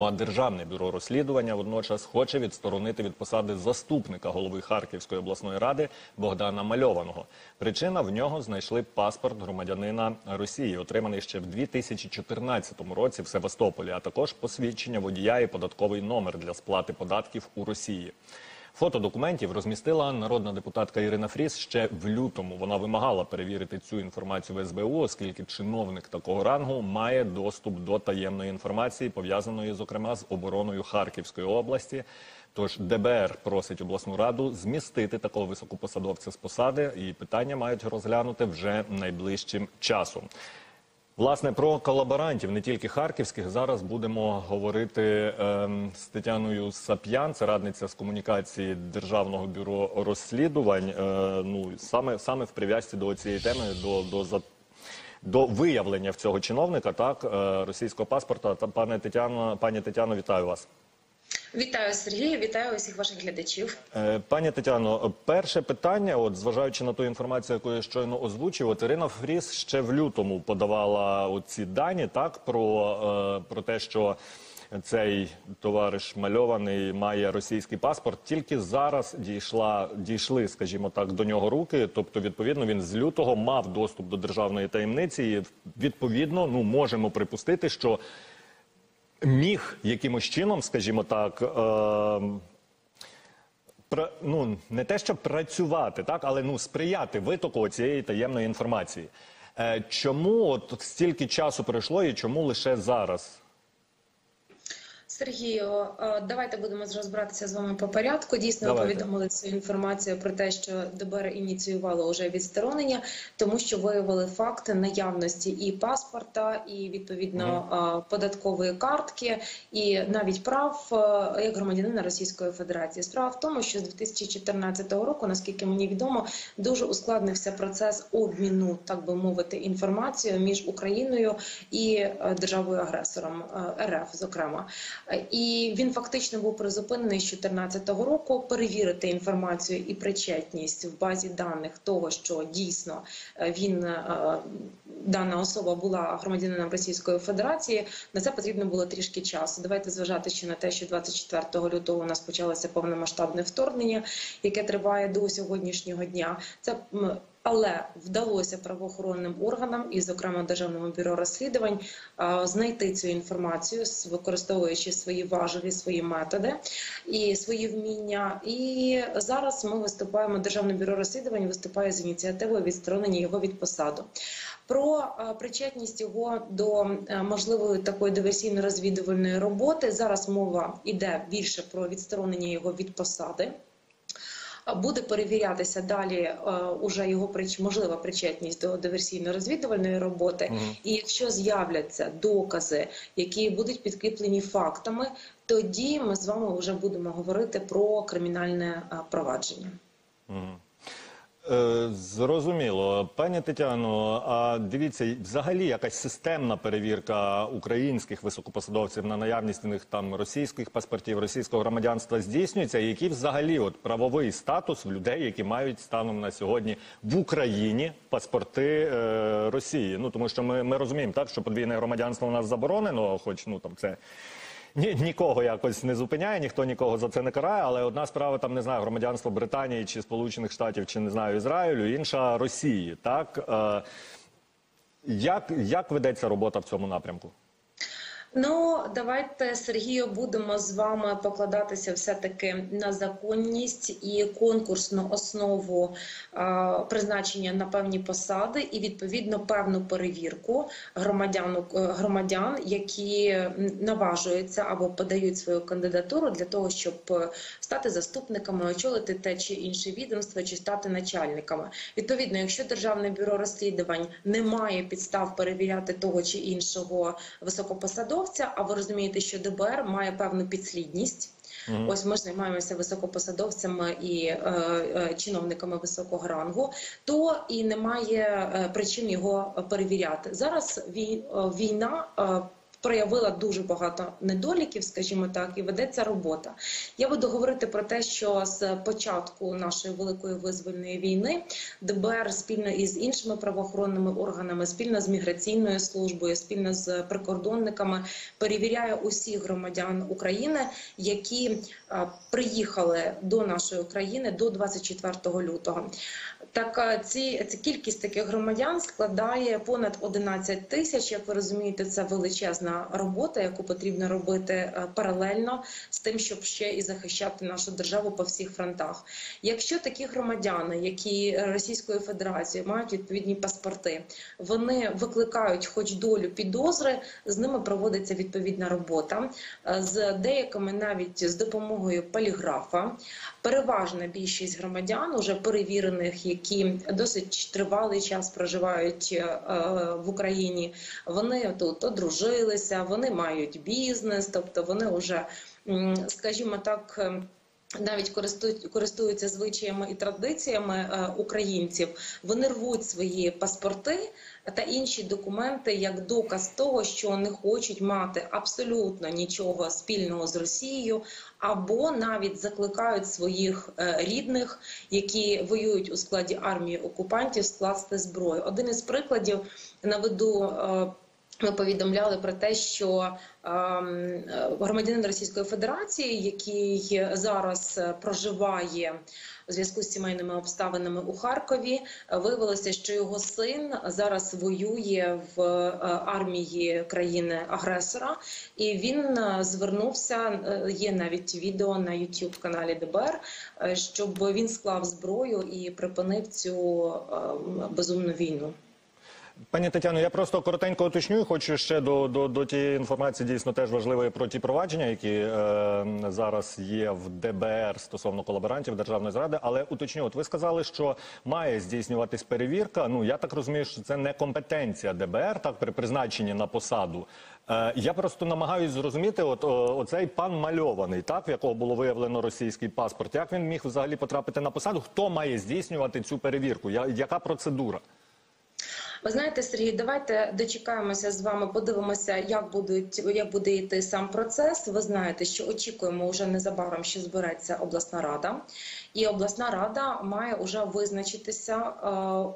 А державне бюро розслідування водночас хоче відсторонити від посади заступника голови Харківської обласної ради Богдана Мальованого. Причина в нього знайшли паспорт громадянина Росії, отриманий ще в 2014 році в Севастополі, а також посвідчення водія і податковий номер для сплати податків у Росії. Фото документів розмістила народна депутатка Ірина Фріс ще в лютому. Вона вимагала перевірити цю інформацію в СБУ, оскільки чиновник такого рангу має доступ до таємної інформації, пов'язаної зокрема з обороною Харківської області. Тож ДБР просить обласну раду змістити такого високопосадовця з посади, і питання мають розглянути вже найближчим часом. Власне, про колаборантів, не тільки харківських, зараз будемо говорити е, з Тетяною Сап'ян, це радниця з комунікації Державного бюро розслідувань. Е, ну саме саме в прив'язці до цієї теми, до, до за. До виявлення в цього чиновника, так е, російського паспорта. Та пане Тетяно, пані Тетяно, вітаю вас. Вітаю Сергію, вітаю усіх ваших глядачів. Е, Пані Тетяно, перше питання, от зважаючи на ту інформацію, яку я щойно озвучив, от Ірина Фріс ще в лютому подавала ці дані, так про, е, про те, що цей товариш мальований має російський паспорт. Тільки зараз дійшла дійшли, скажімо так, до нього руки. Тобто, відповідно, він з лютого мав доступ до державної таємниці. І відповідно, ну можемо припустити, що міг якимось чином, скажімо так. Е ну не те, щоб працювати, так але ну сприяти витоку цієї таємної інформації. Е, чому от стільки часу пройшло і чому лише зараз? Сергію, е, давайте будемо розбиратися з вами по порядку. Дійсно, ви Давайте. повідомили цю інформацію про те, що ДБР ініціювало вже відсторонення, тому що виявили факти наявності і паспорта, і відповідно е, податкової картки, і навіть прав е, як громадянина Російської Федерації. Справа в тому, що з 2014 року, наскільки мені відомо, дуже ускладнився процес обміну, так би мовити, інформацією між Україною і державою агресором РФ, зокрема. І він фактично був призупинений з 2014 року. Перевірити інформацію і причетність в базі даних того, що дійсно е, він е, дана особа була громадянином Російської Федерації. На це потрібно було трішки часу. Давайте зважати ще на те, що 24 лютого у нас почалося повномасштабне вторгнення, яке триває до сьогоднішнього дня. Це але вдалося правоохоронним органам, і, зокрема, державному бюро розслідувань, знайти цю інформацію, використовуючи свої важелі, свої методи і свої вміння. І зараз ми виступаємо. Державне бюро розслідувань виступає з ініціативою відсторонення його від посаду. Про причетність його до е, можливої такої диверсійно-розвідувальної роботи зараз мова йде більше про відсторонення його від посади. Буде перевірятися далі е, уже його прич- можлива причетність до диверсійно-розвідувальної роботи. І якщо з'являться докази, які будуть підкріплені фактами, тоді ми з вами вже будемо говорити про кримінальне провадження. провадження. Е, зрозуміло, пані Тетяно. А дивіться, взагалі якась системна перевірка українських високопосадовців на наявність у них там російських паспортів, російського громадянства здійснюється. І який взагалі от правовий статус в людей, які мають станом на сьогодні в Україні паспорти е, Росії? Ну тому що ми, ми розуміємо, так що подвійне громадянство у нас заборонено, хоч ну там це. Ні, нікого якось не зупиняє, ніхто нікого за це не карає. Але одна справа там не знаю, громадянство Британії чи Сполучених Штатів, чи не знаю Ізраїлю, інша Росії. Так е, як, як ведеться робота в цьому напрямку? Ну, давайте Сергію будемо з вами покладатися все таки на законність і конкурсну основу е, призначення на певні посади, і відповідно певну перевірку громадян, громадян, які наважуються або подають свою кандидатуру для того, щоб е, стати заступниками, очолити те чи інше відомство, чи стати начальниками. Відповідно, якщо державне бюро розслідувань не має підстав перевіряти того чи іншого високопосадовця, а ви розумієте, що ДБР має певну підслідність. Ось ми ж займаємося високопосадовцями і е, е, чиновниками високого рангу, то і немає е, причин його перевіряти. Зараз е, війна. Е, проявила дуже багато недоліків, скажімо так, і ведеться робота. Я буду говорити про те, що з початку нашої великої визвольної війни ДБР спільно із іншими правоохоронними органами, спільно з міграційною службою, спільно з прикордонниками перевіряє усіх громадян України, які приїхали до нашої країни до 24 лютого. Так, ці, ці кількість таких громадян складає понад 11 тисяч. Як ви розумієте, це величезна робота, яку потрібно робити е, паралельно з тим, щоб ще і захищати нашу державу по всіх фронтах. Якщо такі громадяни, які Російської Федерації мають відповідні паспорти, вони викликають хоч долю підозри, з ними проводиться відповідна робота е, з деякими навіть з допомогою поліграфа. Переважна більшість громадян, уже перевірених, які досить тривалий час проживають е, в Україні, вони тут одружилися, вони мають бізнес, тобто вони вже, скажімо так. Е, навіть користують користуються звичаями і традиціями е, українців. Вони рвуть свої паспорти та інші документи як доказ того, що не хочуть мати абсолютно нічого спільного з Росією, або навіть закликають своїх е, рідних, які воюють у складі армії окупантів, скласти зброю. Один із прикладів наведу. Ми повідомляли про те, що ем, громадянин Російської Федерації, який зараз проживає у зв'язку з сімейними обставинами у Харкові, виявилося, що його син зараз воює в е, армії країни-агресора, і він е, звернувся. е, Є навіть відео на youtube каналі ДБР, щоб він склав зброю і припинив цю ем, безумну війну. Пані Тетяно, я просто коротенько уточню. Хочу ще до, до, до тієї інформації дійсно теж важливої про ті провадження, які е, зараз є в ДБР стосовно колаборантів державної зради. Але уточню, от ви сказали, що має здійснюватись перевірка. Ну я так розумію, що це не компетенція ДБР, так при призначенні на посаду. Е, я просто намагаюсь зрозуміти, от о, оцей пан мальований, так в якого було виявлено російський паспорт. Як він міг взагалі потрапити на посаду? Хто має здійснювати цю перевірку? Я, яка процедура? Ви знаєте, Сергій, давайте дочекаємося з вами, подивимося, як будуть як буде йти сам процес. Ви знаєте, що очікуємо вже незабаром, що збереться обласна рада, і обласна рада має вже визначитися, е,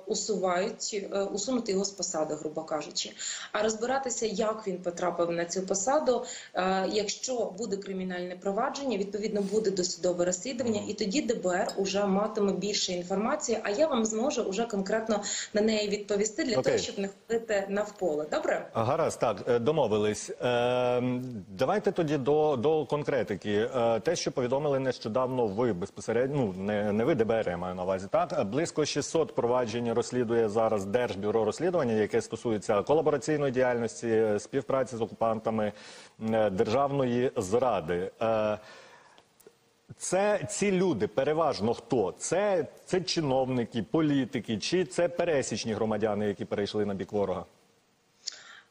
усувають е, усунути його з посади, грубо кажучи. А розбиратися, як він потрапив на цю посаду. е, Якщо буде кримінальне провадження, відповідно буде досудове розслідування, і тоді ДБР уже матиме більше інформації. А я вам зможу уже конкретно на неї відповісти для Окей. того, щоб не ходити навколо. Добре? Гаразд, так е, домовились. Е, давайте тоді до, до конкретики. Е, те, що повідомили нещодавно, ви безпосередньо ну не, не ви ДБР, я маю на увазі. Так Е, близько 600 проваджень розслідує зараз Держбюро розслідування, яке стосується колабораційної діяльності, е, співпраці з окупантами державної зради. Е, це ці люди переважно хто? Це, це чиновники, політики, чи це пересічні громадяни, які перейшли на бік ворога?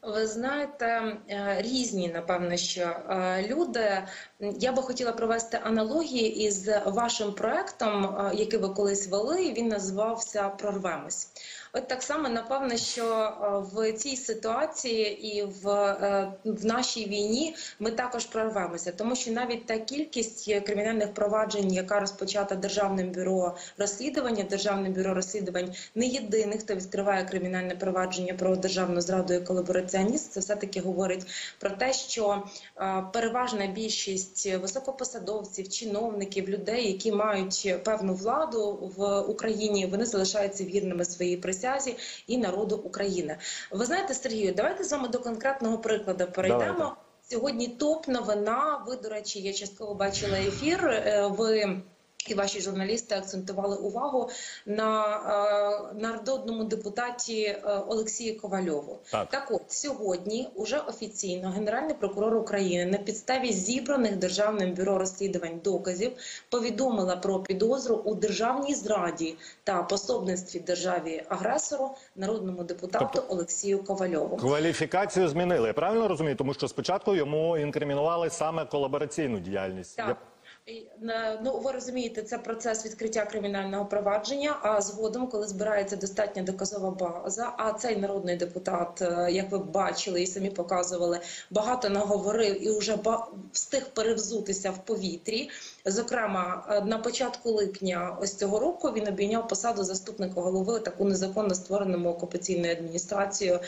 Ви знаєте, е, різні, напевно, що е, люди. Я би хотіла провести аналогії із вашим проектом, е, який ви колись вели. Він називався Прорвемось. От так само, напевно, що е, в цій ситуації і в, в нашій війні ми також прорвемося, тому що навіть та кількість кримінальних проваджень, яка розпочата Державним бюро розслідування, Державне бюро розслідувань не єдине, хто відкриває кримінальне провадження про державну зраду і колабораціонізм, це все таки говорить про те, що е, переважна більшість високопосадовців, чиновників, людей, які мають певну владу в Україні, вони залишаються вірними своїй присязі і народу України. Ви знаєте, Сергію, давайте з вами до конкретного прикладу перейдемо. Давайте. Сьогодні топ новина. Ви, до речі, я частково бачила ефір. Е, Ви і ваші журналісти акцентували увагу на е, народному депутаті е, Олексію Ковальову. Так. от сьогодні уже офіційно Генеральний прокурор України на підставі зібраних державним бюро розслідувань доказів повідомила про підозру у державній зраді та пособництві державі агресору народному депутату Тобто- Олексію Ковальову. Кваліфікацію змінили. Я правильно розумію? Тому що спочатку йому інкримінували саме колабораційну діяльність. Так. Я- на- Ну, ви розумієте, це процес відкриття кримінального провадження. А згодом, коли збирається достатня доказова база, а цей народний депутат, е, як ви бачили і самі показували, багато наговорив і вже встиг перевзутися в повітрі. Зокрема, е, на початку липня ось цього року він обійняв посаду заступника голови таку незаконно створеному окупаційною адміністрацією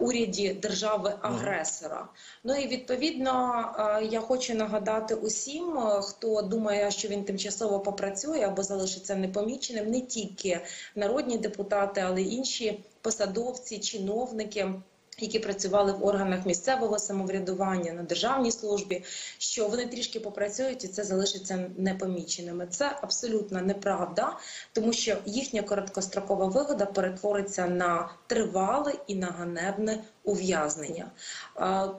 уряді держави-агресора. Ну і відповідно е, я хочу нагадати усім, е, хто думає, що він тимчасово попрацює або залишиться непоміченим, не тільки народні депутати, але й інші посадовці, чиновники. Які працювали в органах місцевого самоврядування на державній службі, що вони трішки попрацюють і це залишиться непоміченими. Це абсолютно неправда, тому що їхня короткострокова вигода перетвориться на тривале і на ганебне ув'язнення.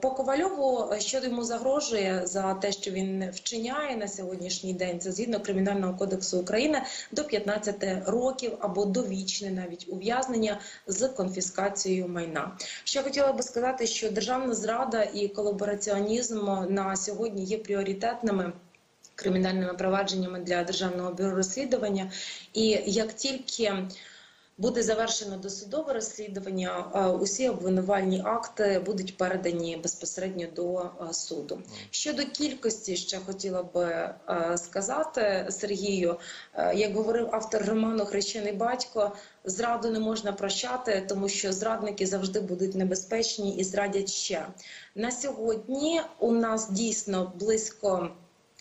По Ковальову, е, що йому загрожує за те, що він вчиняє на сьогоднішній день, це згідно кримінального кодексу України до 15 років або довічне навіть ув'язнення з конфіскацією майна. Що хотіла би сказати, що державна зрада і колабораціонізм на сьогодні є пріоритетними. Кримінальними провадженнями для державного бюро розслідування, і як тільки буде завершено досудове розслідування, усі обвинувальні акти будуть передані безпосередньо до е, суду. Щодо кількості, ще хотіла би е, сказати Сергію, е, як говорив автор роману Хрещений батько, зраду не можна прощати, тому що зрадники завжди будуть небезпечні і зрадять ще. На сьогодні у нас дійсно близько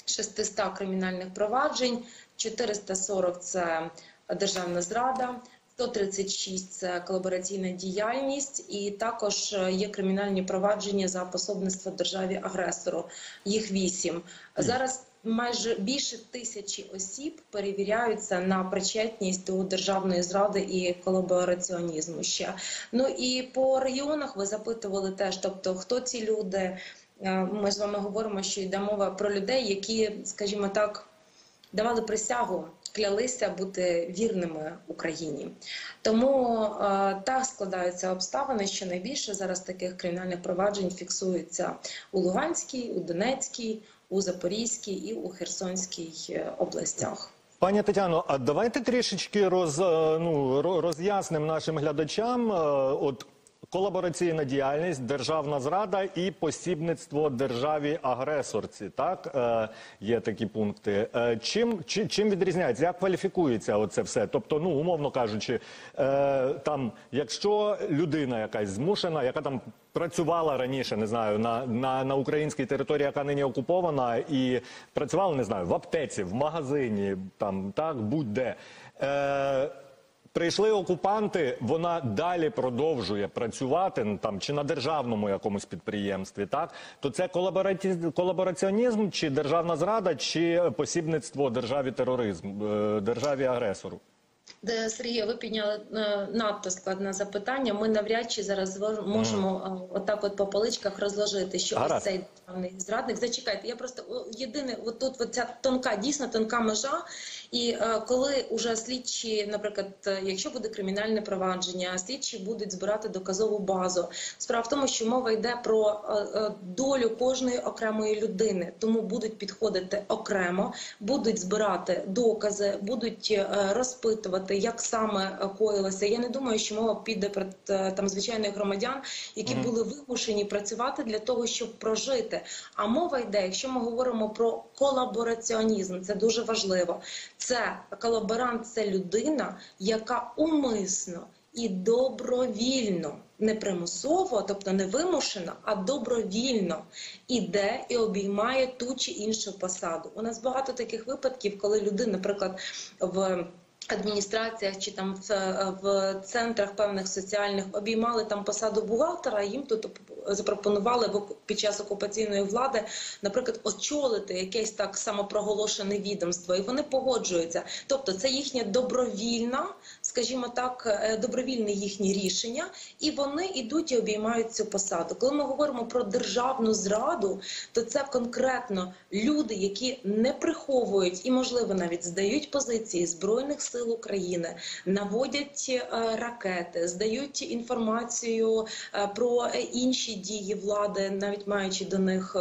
600 кримінальних проваджень, 440 – це державна зрада. 136 – це колабораційна діяльність, і також е, є кримінальні провадження за пособництво державі агресору. Їх вісім зараз. Майже більше тисячі осіб перевіряються на причетність до державної зради і колабораціонізму. Ще ну і по регіонах ви запитували теж, тобто хто ці люди. Е, Ми з вами говоримо, що йде мова про людей, які, скажімо так, давали присягу, клялися бути вірними Україні. Тому е, так складаються обставини, що найбільше зараз таких кримінальних проваджень фіксується у Луганській, у Донецькій, у Запорізькій і у Херсонській е, областях. Пані Тетяно, а давайте трішечки роз, е, ну, ро- роз'яснимо нашим глядачам. е, От колабораційна діяльність, державна зрада і посібництво державі агресорці. Так е, є такі пункти. Е, чим, чи, чим відрізняється? Як кваліфікується оце все? Тобто, ну умовно кажучи, е, там, якщо людина якась змушена, яка там працювала раніше, не знаю, на, на, на українській території, яка нині окупована, і працювала, не знаю, в аптеці, в магазині, там так будь-де. Е, Прийшли окупанти, вона далі продовжує працювати ну, там чи на державному якомусь підприємстві, так то це колабораціонізм, чи державна зрада, чи посібництво державі тероризм, е, державі агресору. Де Сергія, ви підняли е, надто складне запитання. Ми навряд чи зараз можемо е, отак, от по поличках розложити, що Гаразд. ось цей державний зрадник. Зачекайте, я просто єдине, от тут от ця тонка, дійсно тонка межа. І е, коли уже слідчі, наприклад, якщо буде кримінальне провадження, слідчі будуть збирати доказову базу. Справа в тому, що мова йде про е, долю кожної окремої людини, тому будуть підходити окремо, будуть збирати докази, будуть е, розпитувати, як саме е, коїлося. Я не думаю, що мова піде про е, там звичайних громадян, які були вимушені працювати для того, щоб прожити. А мова йде, якщо ми говоримо про колабораціонізм, це дуже важливо. Це колаборант, це людина, яка умисно і добровільно, не примусово, тобто не вимушено, а добровільно іде і обіймає ту чи іншу посаду. У нас багато таких випадків, коли людина, наприклад, в адміністраціях чи там в, в центрах певних соціальних обіймали там посаду бухгалтера, їм тут запропонували під час окупаційної влади, наприклад, очолити якесь так самопроголошене відомство, і вони погоджуються. Тобто, це їхня добровільна, скажімо так, е, добровільне їхнє рішення, і вони йдуть і обіймають цю посаду. Коли ми говоримо про державну зраду, то це конкретно люди, які не приховують і, можливо, навіть здають позиції збройних сил України, наводять е, ракети, здають інформацію е, про інші дії влади, навіть маючи до них.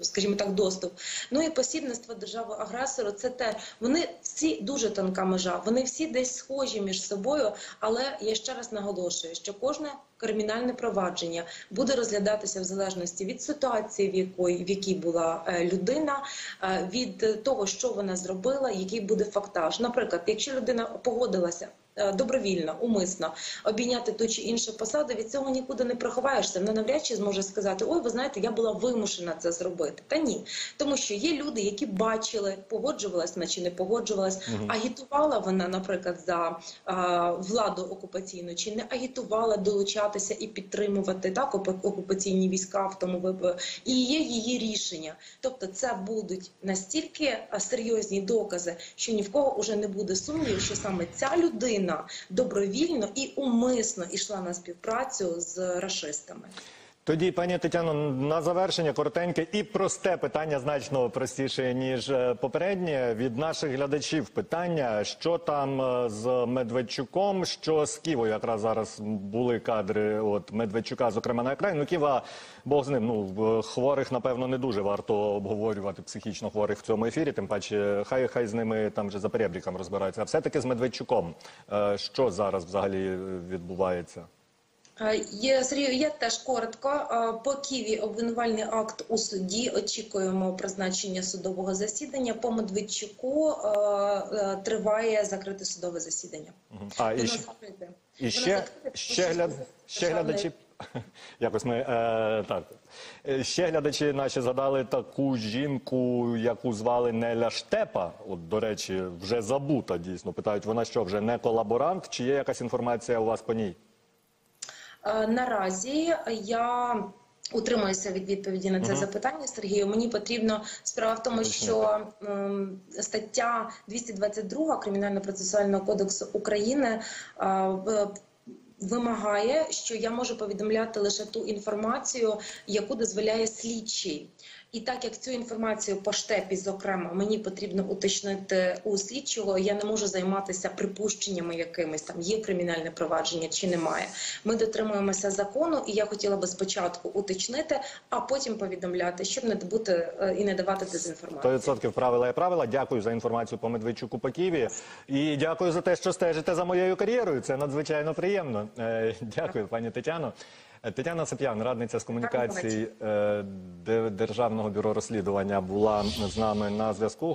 Скажімо так, доступ. Ну і посібництво держави агресору це те, вони всі дуже тонка межа, вони всі десь схожі між собою. Але я ще раз наголошую, що кожне кримінальне провадження буде розглядатися в залежності від ситуації, в якої в якій була е, людина, е, від того, що вона зробила, який буде фактаж. Наприклад, якщо людина погодилася. Е, Добровільно, умисно обійняти ту чи іншу посаду, від цього нікуди не приховаєшся. Вона навряд чи зможе сказати: Ой, ви знаєте, я була вимушена це зробити. Та ні, тому що є люди, які бачили, погоджувалась вона чи не погоджувалась, агітувала вона, наприклад, за а, владу окупаційну, чи не агітувала долучатися і підтримувати так окупаційні війська в тому випадку. І є її рішення. Тобто, це будуть настільки серйозні докази, що ні в кого уже не буде сумнівів, що саме ця людина добровільно і умисно йшла на співпрацю з рашистами. Тоді, пані Тетяно, на завершення коротеньке і просте питання, значно простіше ніж е, попереднє. Від наших глядачів питання, що там е, з Медведчуком, що з Ківою. Якраз зараз були кадри от Медведчука, зокрема на екрані. Ну Ківа, Бог з ним. Ну в- хворих, напевно, не дуже варто обговорювати психічно хворих в цьому ефірі. Тим паче, хай хай з ними там вже за перебріком розбираються. А все таки з Медведчуком, е, що зараз взагалі е, відбувається? Е, я теж коротко. Е, По Києві обвинувальний акт у суді. Очікуємо призначення судового засідання. По Медведчуку е, е, триває закрите судове засідання. А і ще- І ще, ще, гляд, ще глядачі. Якось ми е, так. Е, Ще глядачі наші задали таку жінку, яку звали Неля Штепа. От, до речі, вже забута дійсно. Питають, вона що, вже не колаборант? Чи є якась інформація у вас по ній? Е, Наразі я утримуюся від відповіді на це запитання, Сергію. Мені потрібно справа в тому, що ем, стаття 222 Кримінально-процесуального кодексу України е, вимагає, що я можу повідомляти лише ту інформацію, яку дозволяє слідчий. І так як цю інформацію по штепі, зокрема, мені потрібно уточнити у слідчого, я не можу займатися припущеннями якимись там є кримінальне провадження чи немає. Ми дотримуємося закону, і я хотіла би спочатку уточнити, а потім повідомляти, щоб не бути е, і не давати дезінформацію. 100% правила є правила. Дякую за інформацію по Медведчуку по Києві. І дякую за те, що стежите за моєю кар'єрою. Це надзвичайно приємно. Е, Дякую, пані Тетяно. Тетяна Сап'ян, радниця з комунікацій е, Державного бюро розслідування, була з нами на зв'язку.